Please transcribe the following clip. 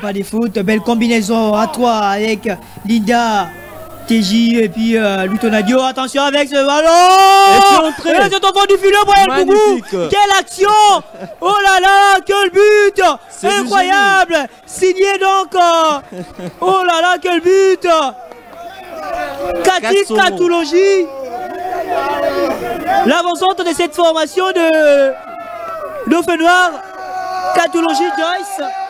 Pas de foot, belle combinaison à toi avec Linda, TJ et puis euh, Lutonadio. Attention avec ce ballon. Et c'est au du filet, Brian Boubou Magnifique. Quelle action Oh là là, quel but Incroyable Signé donc euh, Oh là là, quel but Katik Katsomo. Katoulogie L'avancante de cette formation de Dauphin Noir, Joyce